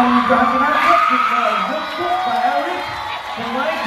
Now we've got an outfit by Eric, the